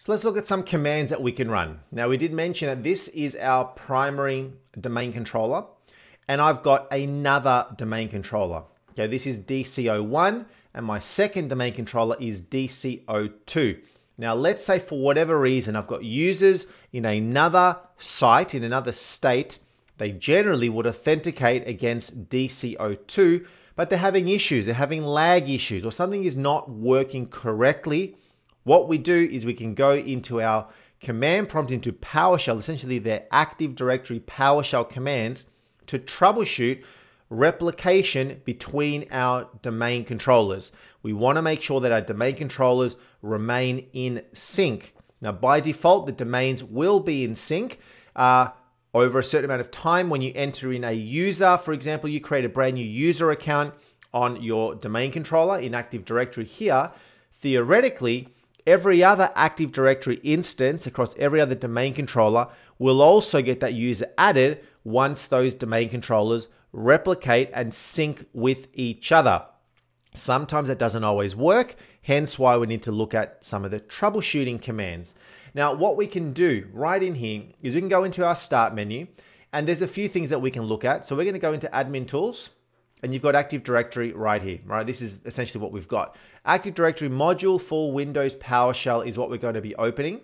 So let's look at some commands that we can run. Now we did mention that this is our primary domain controller and I've got another domain controller. Okay, this is DC01 and my second domain controller is DC02. Now let's say for whatever reason I've got users in another site, in another state, they generally would authenticate against DC02, but they're having issues, they're having lag issues or something is not working correctly what we do is we can go into our command prompt into PowerShell, essentially their Active Directory PowerShell commands to troubleshoot replication between our domain controllers. We want to make sure that our domain controllers remain in sync. Now, by default, the domains will be in sync uh, over a certain amount of time. When you enter in a user, for example, you create a brand new user account on your domain controller in Active Directory here, theoretically, Every other Active Directory instance across every other domain controller will also get that user added once those domain controllers replicate and sync with each other. Sometimes that doesn't always work, hence why we need to look at some of the troubleshooting commands. Now, what we can do right in here is we can go into our start menu and there's a few things that we can look at. So we're going to go into admin tools and you've got Active Directory right here, right? This is essentially what we've got. Active Directory module for Windows PowerShell is what we're going to be opening.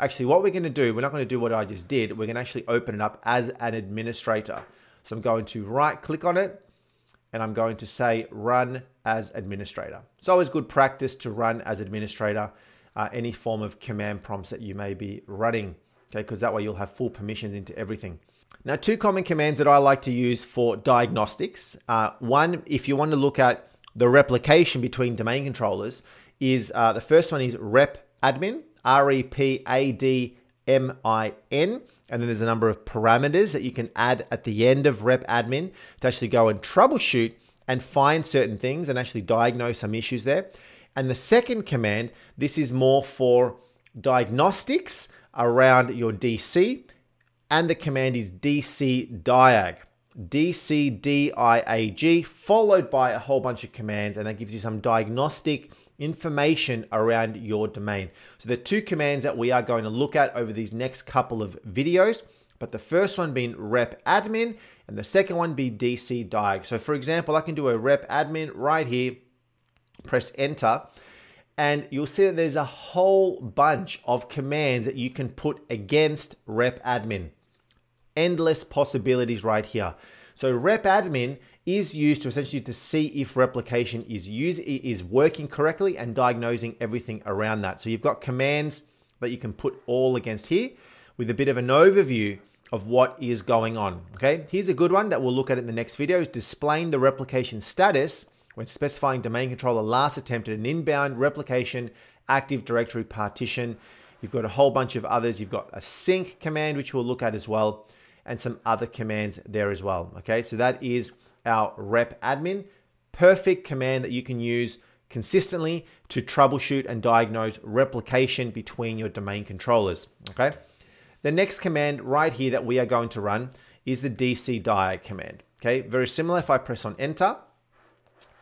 Actually, what we're going to do, we're not going to do what I just did. We're going to actually open it up as an administrator. So I'm going to right click on it and I'm going to say run as administrator. It's always good practice to run as administrator uh, any form of command prompts that you may be running, okay? Because that way you'll have full permissions into everything. Now, two common commands that I like to use for diagnostics. Uh, one, if you want to look at the replication between domain controllers, is uh, the first one is rep admin, R E P A D M I N. And then there's a number of parameters that you can add at the end of rep admin to actually go and troubleshoot and find certain things and actually diagnose some issues there. And the second command, this is more for diagnostics around your DC and the command is dc diag. DCDIAG, followed by a whole bunch of commands, and that gives you some diagnostic information around your domain. So, the two commands that we are going to look at over these next couple of videos, but the first one being rep admin, and the second one be DC diag. So, for example, I can do a rep admin right here, press enter, and you'll see that there's a whole bunch of commands that you can put against rep admin endless possibilities right here. So rep admin is used to essentially to see if replication is use, is working correctly and diagnosing everything around that. So you've got commands that you can put all against here with a bit of an overview of what is going on. Okay, here's a good one that we'll look at in the next video is displaying the replication status when specifying domain controller last attempted an inbound replication active directory partition. You've got a whole bunch of others. You've got a sync command, which we'll look at as well and some other commands there as well. Okay, so that is our rep admin. Perfect command that you can use consistently to troubleshoot and diagnose replication between your domain controllers. Okay, the next command right here that we are going to run is the DC diag command. Okay, very similar. If I press on enter,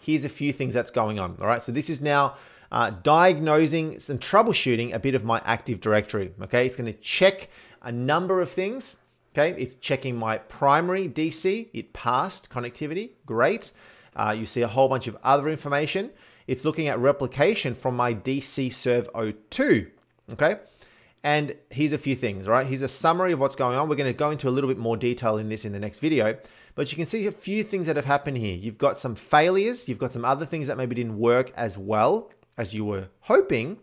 here's a few things that's going on. All right, so this is now uh, diagnosing and troubleshooting a bit of my Active Directory. Okay, it's going to check a number of things Okay, it's checking my primary DC. It passed connectivity, great. Uh, you see a whole bunch of other information. It's looking at replication from my DC Serve 02, okay? And here's a few things, right? Here's a summary of what's going on. We're gonna go into a little bit more detail in this in the next video, but you can see a few things that have happened here. You've got some failures, you've got some other things that maybe didn't work as well as you were hoping,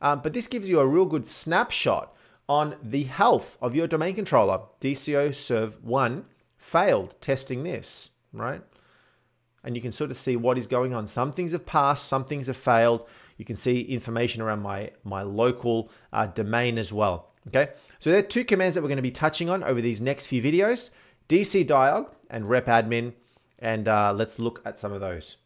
um, but this gives you a real good snapshot on the health of your domain controller. DCO Serve 1 failed testing this, right? And you can sort of see what is going on. Some things have passed, some things have failed. You can see information around my, my local uh, domain as well. Okay, so there are two commands that we're going to be touching on over these next few videos, DC diag and rep admin, and uh, let's look at some of those.